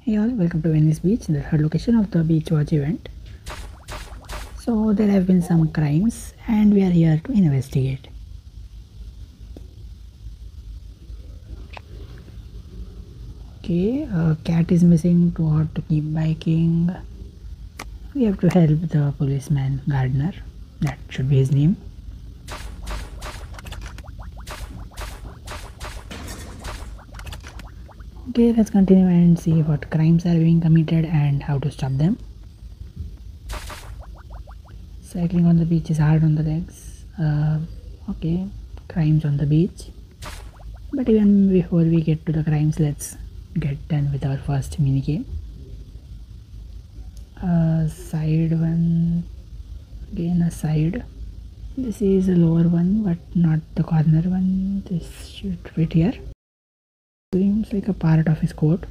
Hey all, welcome to Venice Beach, the third location of the Beachwatch event. So there have been some crimes and we are here to investigate. Okay, a cat is missing, too hot to keep biking. We have to help the policeman Gardner, that should be his name. Okay, let's continue and see what crimes are being committed and how to stop them. Cycling on the beach is hard on the legs. Uh, okay, crimes on the beach. But even before we get to the crimes, let's get done with our first mini game. Uh, side one, again a side. This is a lower one, but not the corner one. This should fit here seems like a part of his coat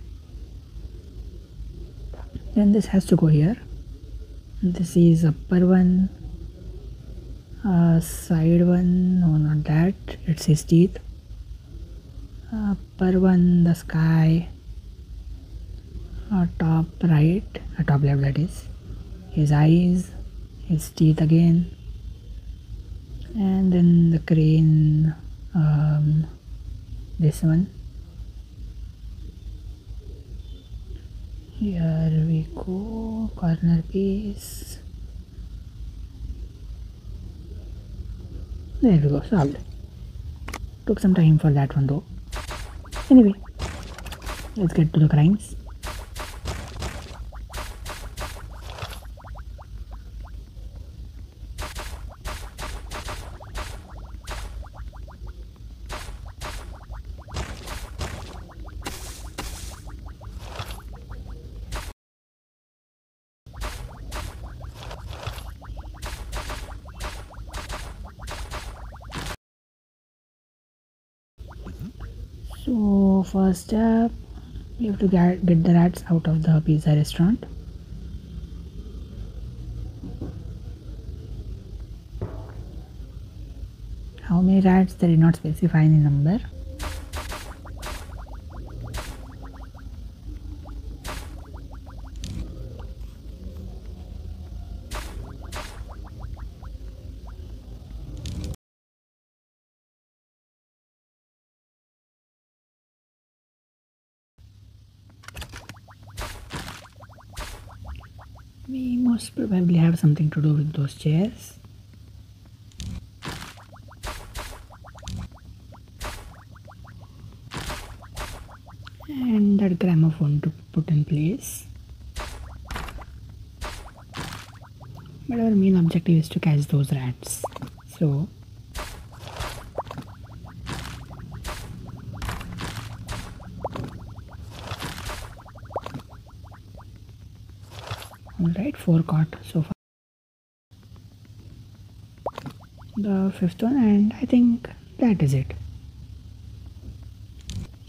then this has to go here. This is upper one uh, side one no not that. It's his teeth. Upper one the sky. Uh, top right uh, top left that is. His eyes his teeth again. And then the crane um, this one here we go corner piece. There we go solved. Took some time for that one though. Anyway let's get to the crimes So first step, we have to get, get the rats out of the pizza restaurant. How many rats? They did not specify any number. Probably have something to do with those chairs. And that gramophone to put in place. But our main objective is to catch those rats. So Alright, four caught so far. The fifth one, and I think that is it.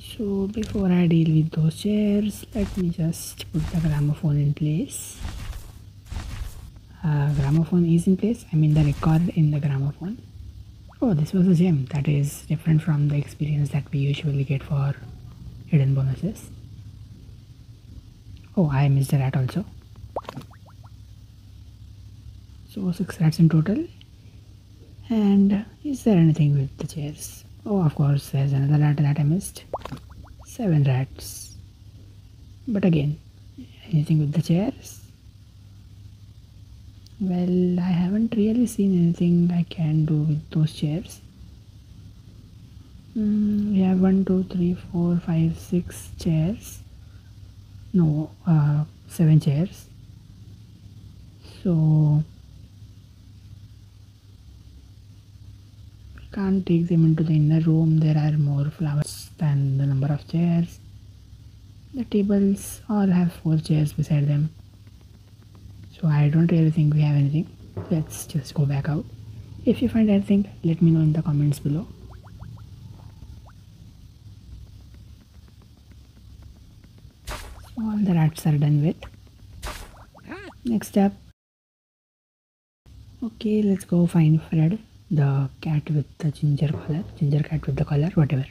So, before I deal with those chairs, let me just put the gramophone in place. Uh, gramophone is in place, I mean the record in the gramophone. Oh, this was a gem that is different from the experience that we usually get for hidden bonuses. Oh, I missed a rat also. So six rats in total. And is there anything with the chairs? Oh, of course, there's another rat that I missed. Seven rats. But again, anything with the chairs? Well, I haven't really seen anything I can do with those chairs. Mm, we have one, two, three, four, five, six chairs. No, uh, seven chairs. So can't take them into the inner room. There are more flowers than the number of chairs. The tables all have four chairs beside them. So i don't really think we have anything. Let's just go back out. If you find anything let me know in the comments below. All the rats are done with. Next step okay let's go find fred the cat with the ginger collar, ginger cat with the color whatever.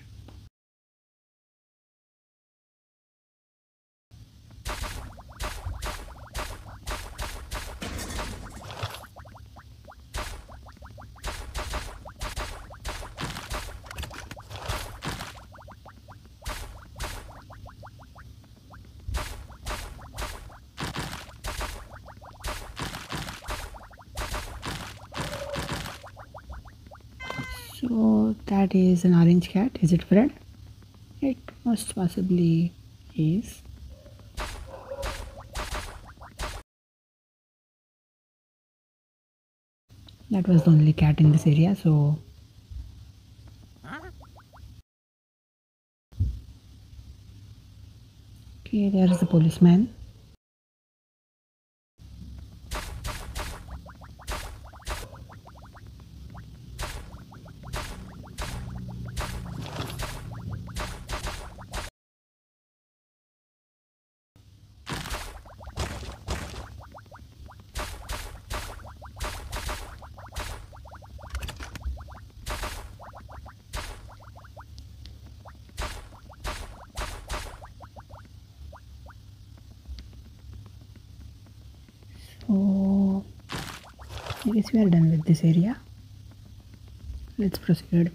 So that is an orange cat. Is it Fred? It most possibly is. That was the only cat in this area, so Okay, there's the policeman. So I guess we are done with this area. Let's proceed.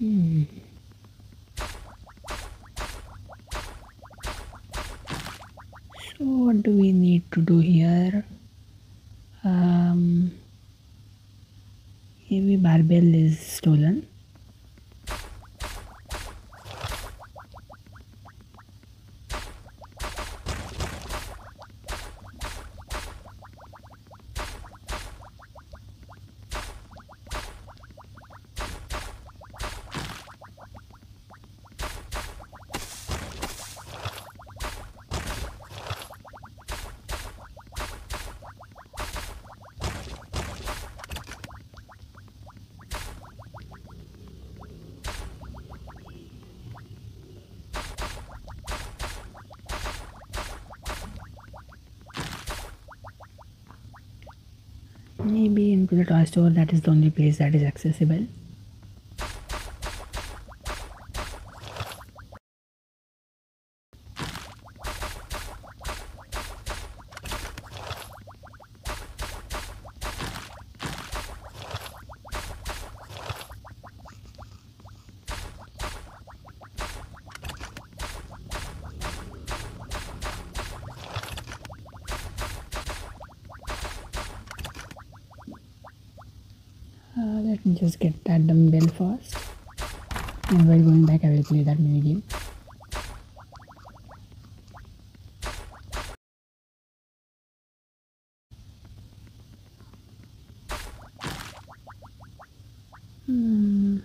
So what do we need to do here? Um, maybe barbell is stolen. Maybe into the toy store that is the only place that is accessible. Uh, let me just get that dumbbell first. And while going back, I will play that mini game. Hmm.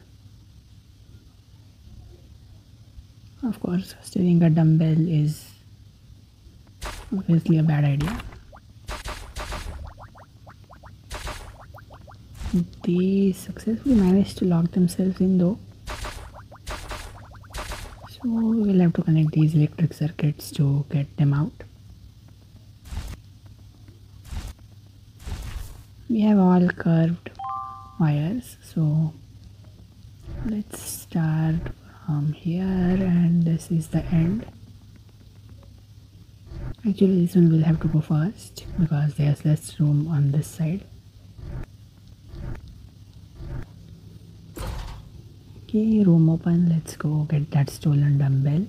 Of course, stealing a dumbbell is obviously a bad idea. They successfully managed to lock themselves in though. So we'll have to connect these electric circuits to get them out. We have all curved wires, so let's start from here and this is the end. Actually this one will have to go first because there's less room on this side. Okay, room open. Let's go get that stolen dumbbell.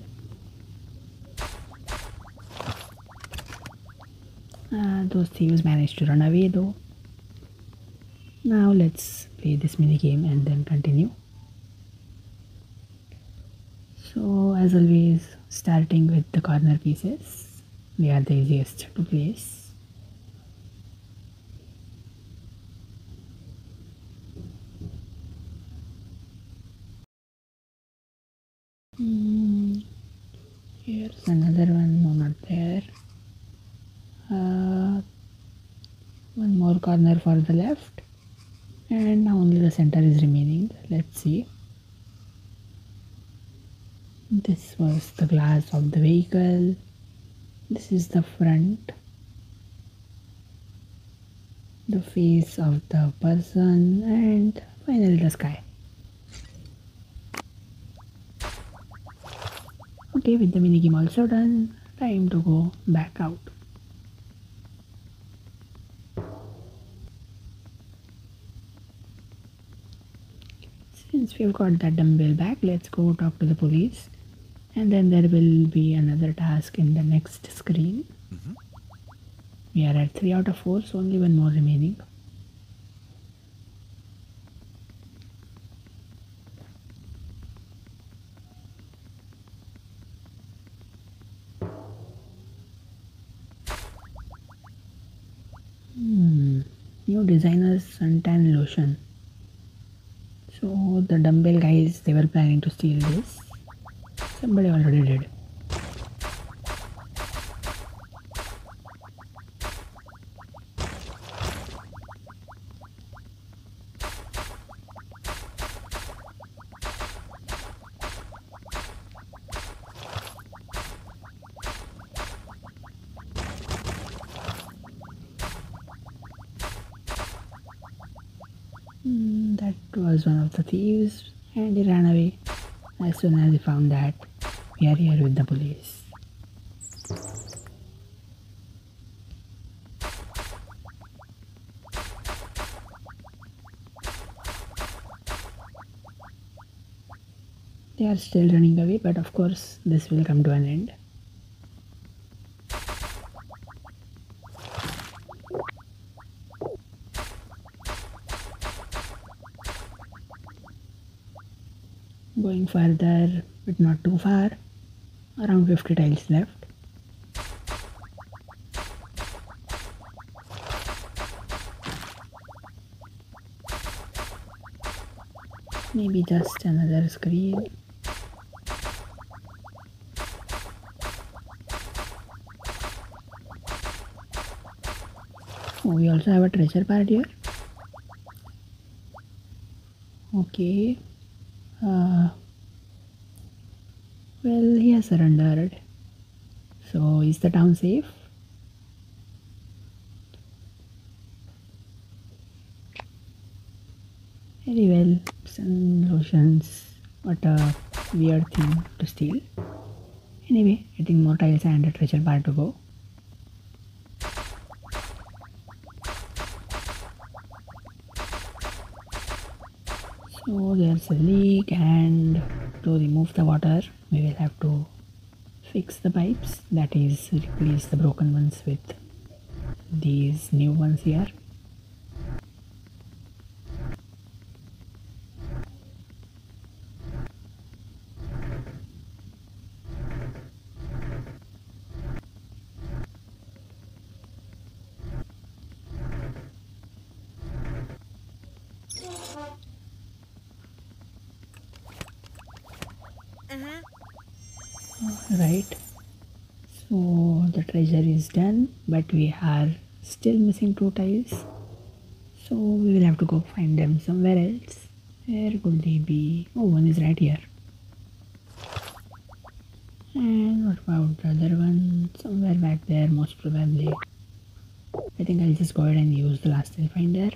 Uh, those thieves managed to run away though. Now let's play this mini game and then continue. So as always, starting with the corner pieces. They are the easiest to place. Here's another one, not there. Uh, one more corner for the left. And now only the center is remaining. Let's see. This was the glass of the vehicle. This is the front. The face of the person and finally the sky okay with the mini game also done time to go back out. Since we've got that dumbbell back let's go talk to the police and then there will be another task in the next screen. Mm -hmm. we are at 3 out of 4 so only one more remaining new designer's suntan lotion. So the dumbbell guys they were planning to steal this. Somebody already did was one of the thieves and he ran away as soon as he found that we are here with the police. They are still running away but of course this will come to an end. Further but not too far. Around 50 tiles left. Maybe just another screen. Oh we also have a treasure part here. Okay. Uh, surrendered. So, is the town safe? Very well, sun lotions. What a weird thing to steal. Anyway, I think more tiles and a treasure bar to go. so there's a leak and to remove the water. We will have to fix the pipes that is replace the broken ones with these new ones here right so the treasure is done but we are still missing two tiles. So we will have to go find them somewhere else. Where could they be? Oh one is right here. And what about the other one? Somewhere back there most probably. I think I'll just go ahead and use the last tile finder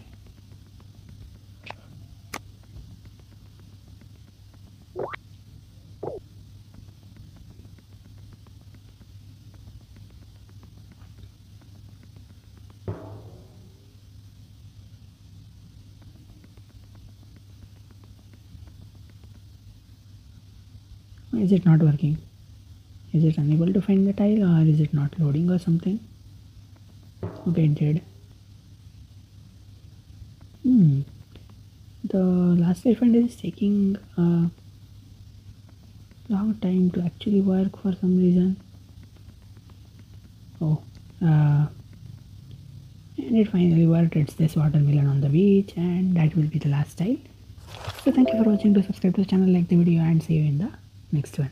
is it not working? Is it unable to find the tile or is it not loading or something? Okay it did. Hmm. The last finder is taking a long time to actually work for some reason. Oh uh, and it finally worked it's this watermelon on the beach and that will be the last tile. So thank you for watching. Do subscribe to the channel like the video and see you in the next one